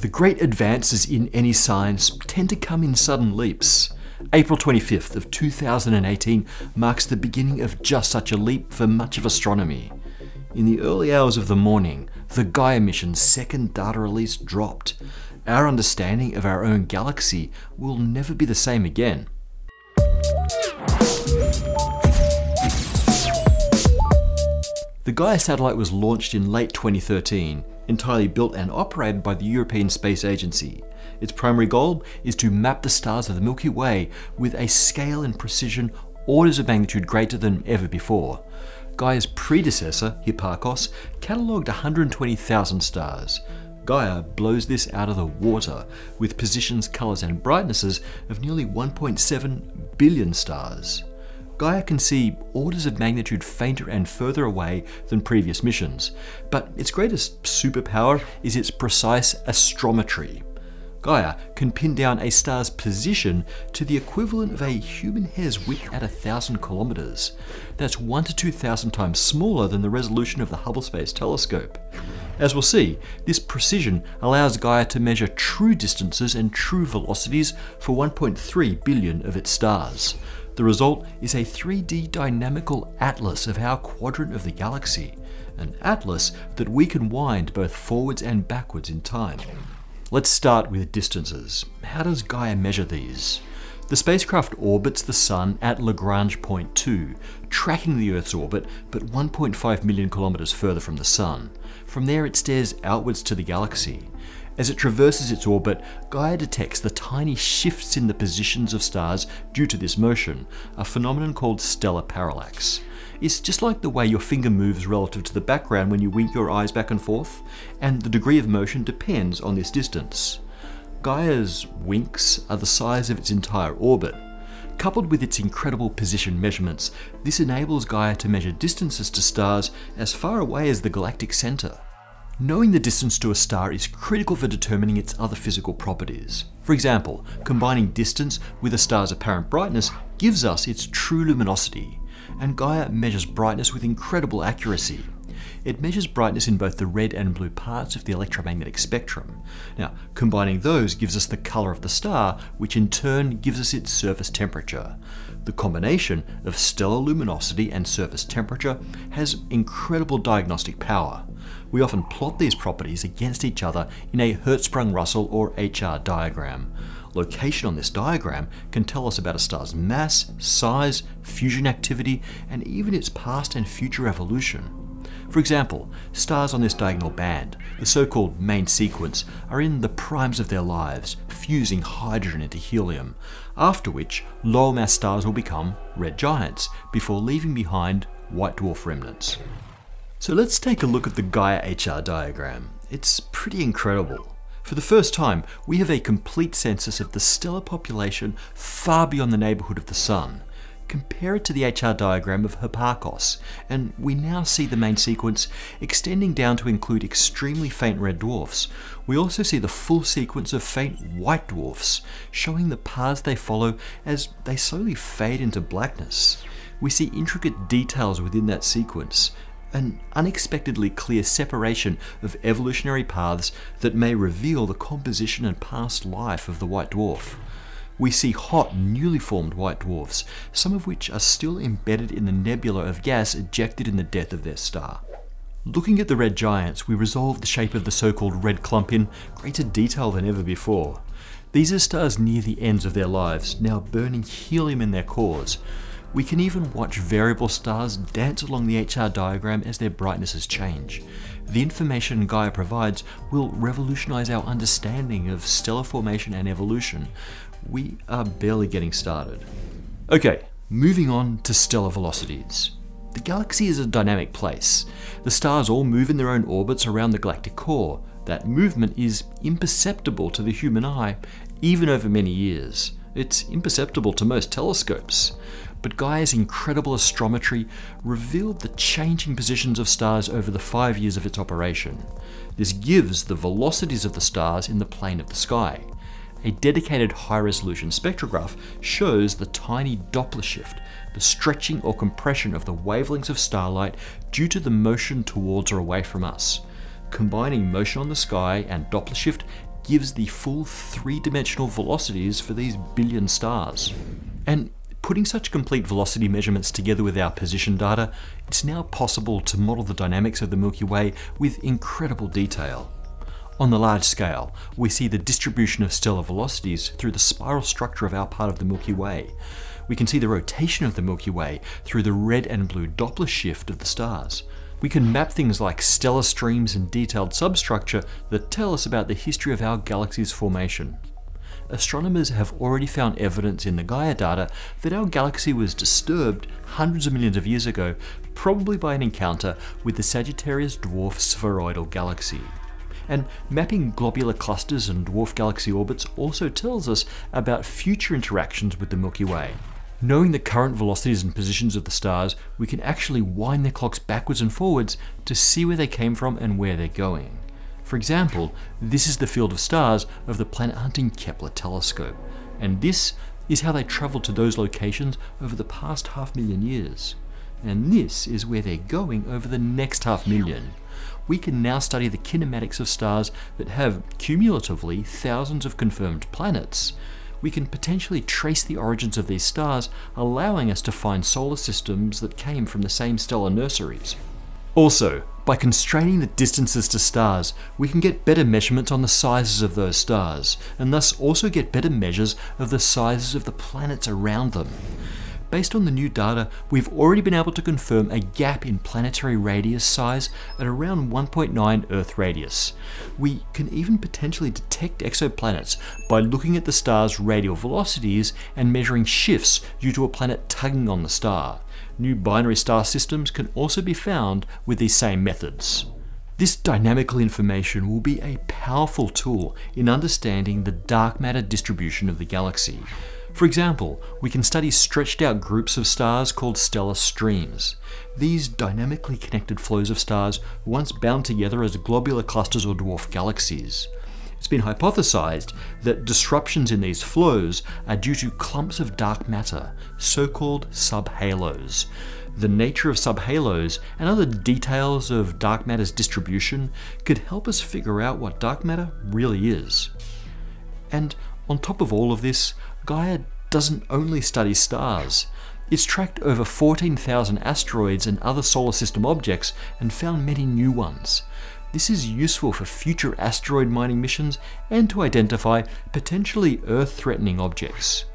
The great advances in any science tend to come in sudden leaps. April 25th of 2018 marks the beginning of just such a leap for much of astronomy. In the early hours of the morning, the Gaia mission's second data release dropped. Our understanding of our own galaxy will never be the same again. The Gaia satellite was launched in late 2013, entirely built and operated by the European Space Agency. Its primary goal is to map the stars of the Milky Way with a scale and precision orders of magnitude greater than ever before. Gaia's predecessor, Hipparcos, catalogued 120,000 stars. Gaia blows this out of the water with positions, colours, and brightnesses of nearly 1.7 billion stars. Gaia can see orders of magnitude fainter and further away than previous missions, but its greatest superpower is its precise astrometry. Gaia can pin down a star's position to the equivalent of a human hair's width at a thousand kilometers. That's one to two thousand times smaller than the resolution of the Hubble Space Telescope. As we'll see, this precision allows Gaia to measure true distances and true velocities for 1.3 billion of its stars. The result is a 3D dynamical atlas of our quadrant of the galaxy, an atlas that we can wind both forwards and backwards in time. Let's start with distances. How does Gaia measure these? The spacecraft orbits the Sun at Lagrange point 2, tracking the Earth's orbit but 1.5 million kilometers further from the Sun. From there it stares outwards to the galaxy. As it traverses its orbit, Gaia detects the tiny shifts in the positions of stars due to this motion, a phenomenon called stellar parallax. It's just like the way your finger moves relative to the background when you wink your eyes back and forth, and the degree of motion depends on this distance. Gaia's winks are the size of its entire orbit. Coupled with its incredible position measurements, this enables Gaia to measure distances to stars as far away as the galactic center. Knowing the distance to a star is critical for determining its other physical properties. For example, combining distance with a star's apparent brightness gives us its true luminosity, and Gaia measures brightness with incredible accuracy. It measures brightness in both the red and blue parts of the electromagnetic spectrum. Now, combining those gives us the colour of the star, which in turn gives us its surface temperature. The combination of stellar luminosity and surface temperature has incredible diagnostic power. We often plot these properties against each other in a Hertzsprung-Russell or HR diagram. Location on this diagram can tell us about a star's mass, size, fusion activity, and even its past and future evolution. For example, stars on this diagonal band, the so-called main sequence, are in the primes of their lives, fusing hydrogen into helium, after which lower mass stars will become red giants, before leaving behind white dwarf remnants. So let's take a look at the Gaia HR diagram. It's pretty incredible. For the first time, we have a complete census of the stellar population far beyond the neighbourhood of the Sun. Compare it to the HR diagram of Hipparcos, and we now see the main sequence extending down to include extremely faint red dwarfs. We also see the full sequence of faint white dwarfs, showing the paths they follow as they slowly fade into blackness. We see intricate details within that sequence, an unexpectedly clear separation of evolutionary paths that may reveal the composition and past life of the white dwarf we see hot, newly formed white dwarfs, some of which are still embedded in the nebula of gas ejected in the death of their star. Looking at the red giants, we resolve the shape of the so-called red clump in greater detail than ever before. These are stars near the ends of their lives, now burning helium in their cores. We can even watch variable stars dance along the HR diagram as their brightnesses change. The information Gaia provides will revolutionize our understanding of stellar formation and evolution, we are barely getting started. Okay, moving on to stellar velocities. The galaxy is a dynamic place. The stars all move in their own orbits around the galactic core. That movement is imperceptible to the human eye, even over many years. It's imperceptible to most telescopes. But Gaia's incredible astrometry revealed the changing positions of stars over the five years of its operation. This gives the velocities of the stars in the plane of the sky. A dedicated high-resolution spectrograph shows the tiny Doppler shift, the stretching or compression of the wavelengths of starlight due to the motion towards or away from us. Combining motion on the sky and Doppler shift gives the full three-dimensional velocities for these billion stars. And putting such complete velocity measurements together with our position data, it's now possible to model the dynamics of the Milky Way with incredible detail. On the large scale, we see the distribution of stellar velocities through the spiral structure of our part of the Milky Way. We can see the rotation of the Milky Way through the red and blue Doppler shift of the stars. We can map things like stellar streams and detailed substructure that tell us about the history of our galaxy's formation. Astronomers have already found evidence in the Gaia data that our galaxy was disturbed hundreds of millions of years ago, probably by an encounter with the Sagittarius dwarf spheroidal galaxy. And mapping globular clusters and dwarf galaxy orbits also tells us about future interactions with the Milky Way. Knowing the current velocities and positions of the stars, we can actually wind their clocks backwards and forwards to see where they came from and where they're going. For example, this is the field of stars of the planet hunting Kepler telescope, and this is how they travelled to those locations over the past half million years. And this is where they're going over the next half million we can now study the kinematics of stars that have cumulatively thousands of confirmed planets. We can potentially trace the origins of these stars, allowing us to find solar systems that came from the same stellar nurseries. Also, by constraining the distances to stars, we can get better measurements on the sizes of those stars, and thus also get better measures of the sizes of the planets around them. Based on the new data, we've already been able to confirm a gap in planetary radius size at around 1.9 Earth radius. We can even potentially detect exoplanets by looking at the star's radial velocities and measuring shifts due to a planet tugging on the star. New binary star systems can also be found with these same methods. This dynamical information will be a powerful tool in understanding the dark matter distribution of the galaxy. For example, we can study stretched out groups of stars called stellar streams. These dynamically connected flows of stars were once bound together as globular clusters or dwarf galaxies. It's been hypothesized that disruptions in these flows are due to clumps of dark matter, so-called subhalos. The nature of subhalos and other details of dark matter's distribution could help us figure out what dark matter really is. And on top of all of this, Gaia doesn't only study stars. It's tracked over 14,000 asteroids and other solar system objects and found many new ones. This is useful for future asteroid mining missions and to identify potentially Earth-threatening objects.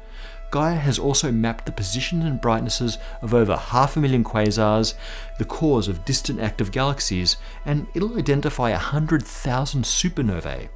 Gaia has also mapped the positions and brightnesses of over half a million quasars, the cores of distant active galaxies, and it'll identify 100,000 supernovae.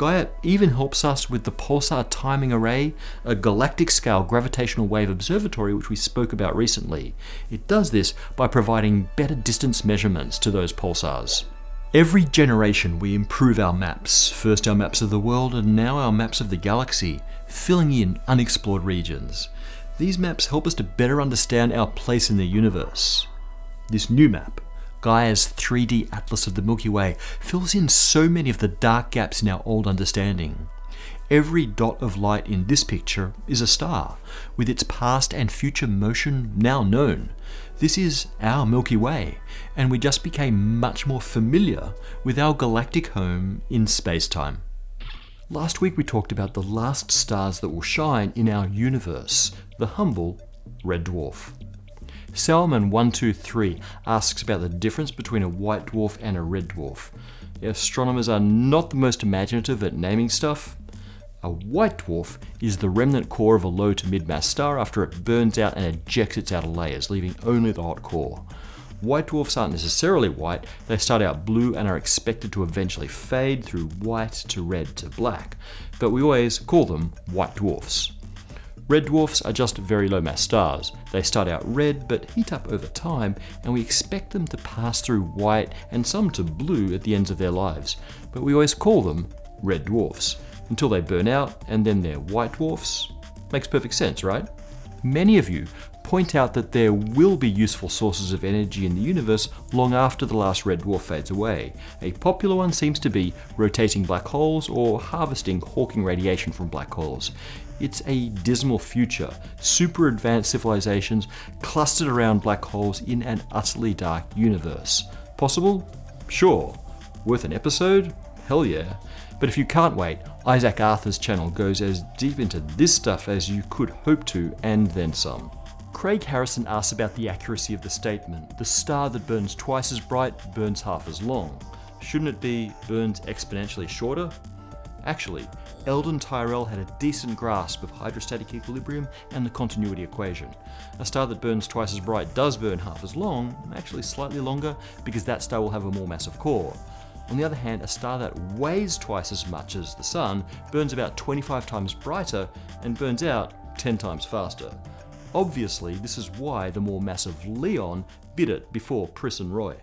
Gaia even helps us with the Pulsar Timing Array, a galactic scale gravitational wave observatory which we spoke about recently. It does this by providing better distance measurements to those pulsars. Every generation we improve our maps, first our maps of the world and now our maps of the galaxy, filling in unexplored regions. These maps help us to better understand our place in the universe. This new map Gaia's 3D atlas of the Milky Way fills in so many of the dark gaps in our old understanding. Every dot of light in this picture is a star, with its past and future motion now known. This is our Milky Way, and we just became much more familiar with our galactic home in space-time. Last week we talked about the last stars that will shine in our universe, the humble red dwarf. Salmon123 asks about the difference between a white dwarf and a red dwarf. Astronomers are not the most imaginative at naming stuff. A white dwarf is the remnant core of a low to mid-mass star after it burns out and ejects its outer layers, leaving only the hot core. White dwarfs aren't necessarily white, they start out blue and are expected to eventually fade through white to red to black, but we always call them white dwarfs. Red dwarfs are just very low mass stars. They start out red but heat up over time, and we expect them to pass through white and some to blue at the ends of their lives. But we always call them red dwarfs until they burn out and then they're white dwarfs. Makes perfect sense, right? Many of you point out that there will be useful sources of energy in the universe long after the last red dwarf fades away. A popular one seems to be rotating black holes or harvesting Hawking radiation from black holes. It's a dismal future. Super advanced civilizations clustered around black holes in an utterly dark universe. Possible? Sure. Worth an episode? hell yeah. But if you can't wait, Isaac Arthur's channel goes as deep into this stuff as you could hope to, and then some. Craig Harrison asks about the accuracy of the statement the star that burns twice as bright burns half as long. Shouldn't it be burns exponentially shorter? Actually, Eldon Tyrell had a decent grasp of hydrostatic equilibrium and the continuity equation. A star that burns twice as bright does burn half as long, actually slightly longer, because that star will have a more massive core. On the other hand, a star that weighs twice as much as the Sun burns about 25 times brighter and burns out 10 times faster. Obviously, this is why the more massive Leon bid it before Pris and Roy.